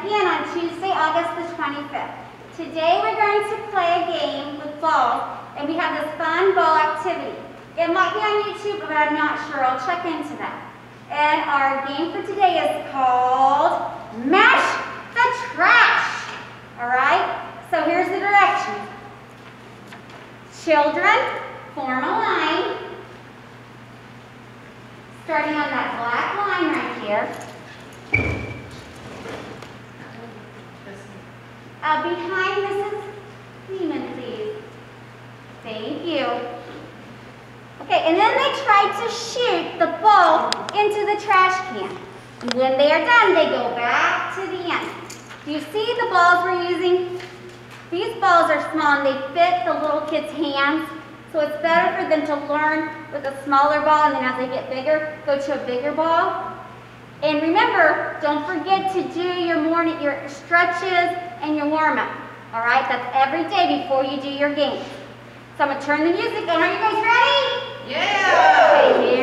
again on Tuesday, August the 25th. Today we're going to play a game with balls, and we have this fun ball activity. It might be on YouTube, but I'm not sure. I'll check into that. And our game for today is called Mash the Trash. All right? So here's the directions. Children, form a line. Starting on that black line right here. Uh, behind Mrs. Lehman, please. Thank you. Okay, and then they try to shoot the ball into the trash can. And when they are done, they go back to the end. Do you see the balls we're using? These balls are small and they fit the little kids' hands. So it's better for them to learn with a smaller ball and then as they get bigger, go to a bigger ball. And remember, don't forget to do your morning, your stretches and your warm-up. All right, that's every day before you do your games. So I'm gonna turn the music on. Are you guys ready? Yeah! Okay,